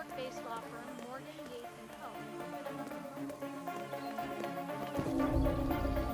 York-based law firm Morgan, Yates and Co.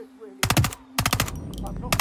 this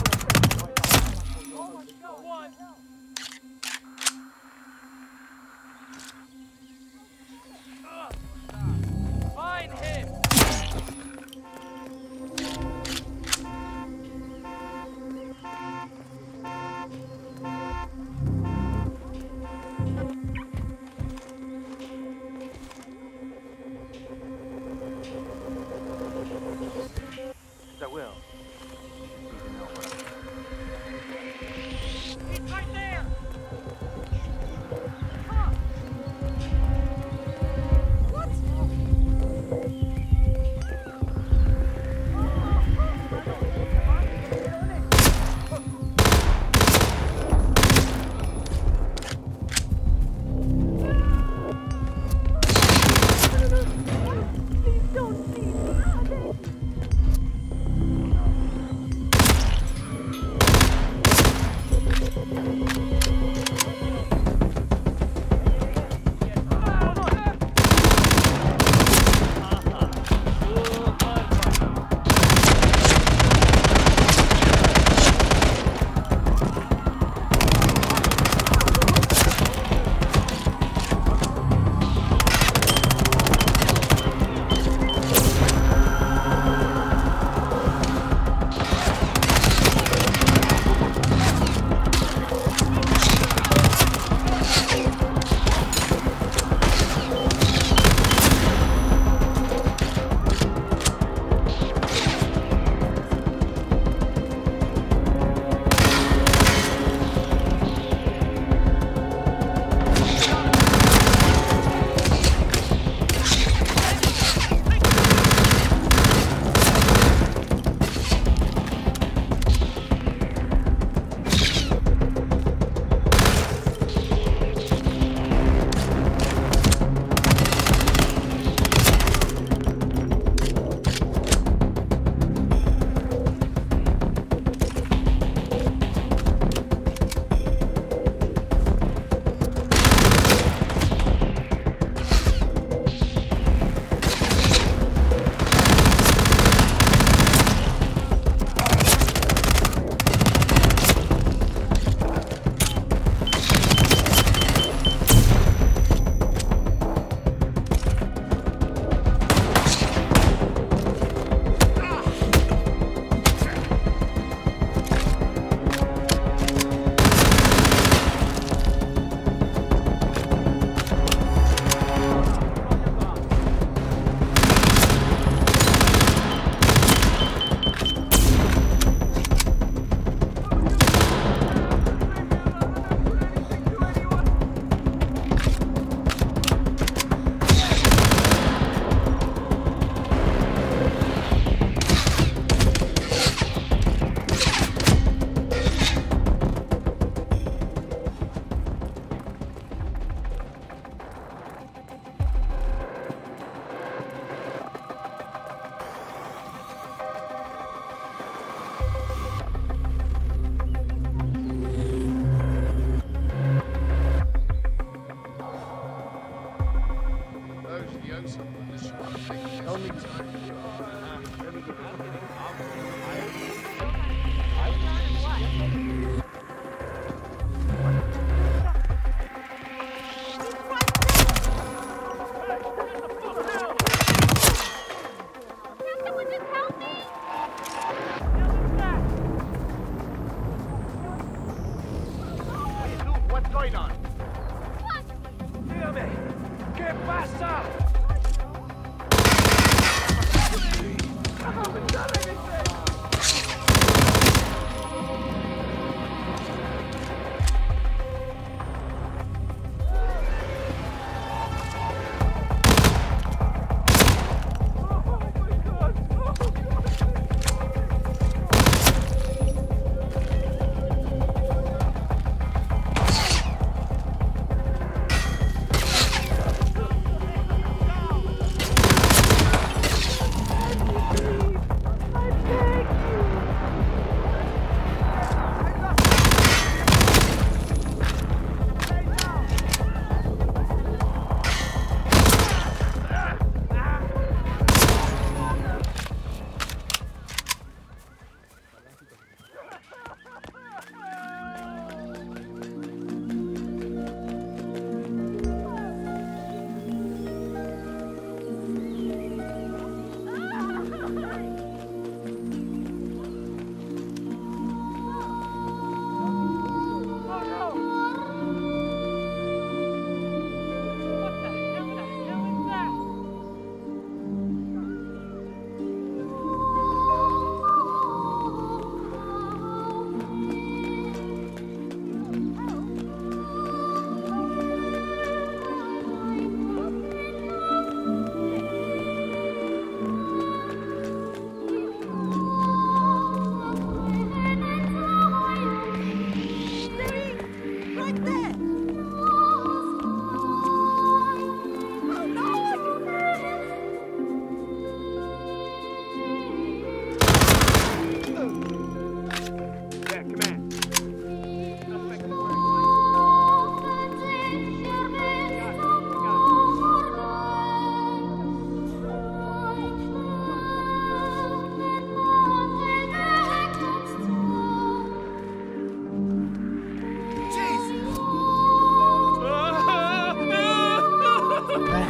What's going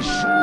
Bye.